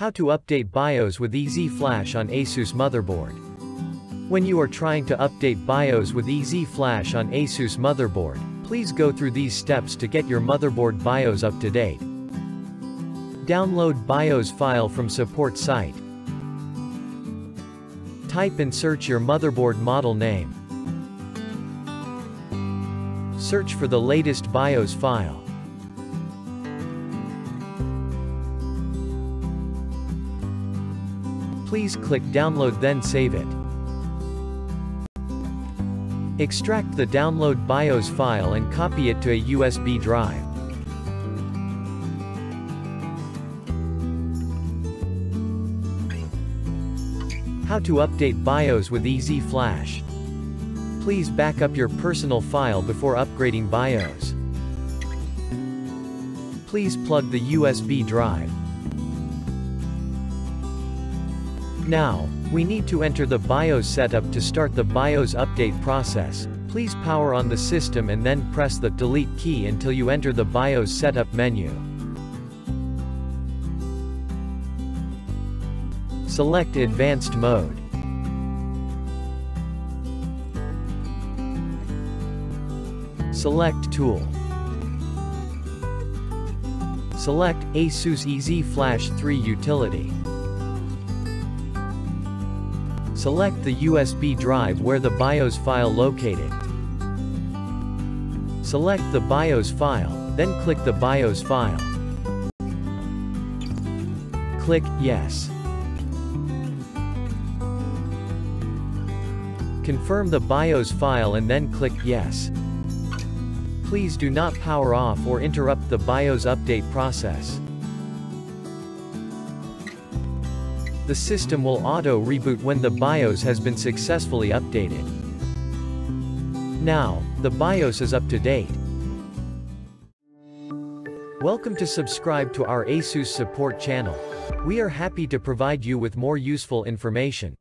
How to update BIOS with EZ Flash on ASUS motherboard. When you are trying to update BIOS with EZ Flash on ASUS motherboard, please go through these steps to get your motherboard BIOS up to date. Download BIOS file from support site. Type and search your motherboard model name. Search for the latest BIOS file. Please click download then save it. Extract the download BIOS file and copy it to a USB drive. How to update BIOS with EZ Flash. Please back up your personal file before upgrading BIOS. Please plug the USB drive. Now, we need to enter the BIOS setup to start the BIOS update process. Please power on the system and then press the delete key until you enter the BIOS setup menu. Select Advanced Mode. Select Tool. Select ASUS EZ Flash 3 Utility. Select the USB drive where the BIOS file located. Select the BIOS file, then click the BIOS file. Click Yes. Confirm the BIOS file and then click Yes. Please do not power off or interrupt the BIOS update process. The system will auto-reboot when the BIOS has been successfully updated. Now, the BIOS is up to date. Welcome to subscribe to our ASUS support channel. We are happy to provide you with more useful information.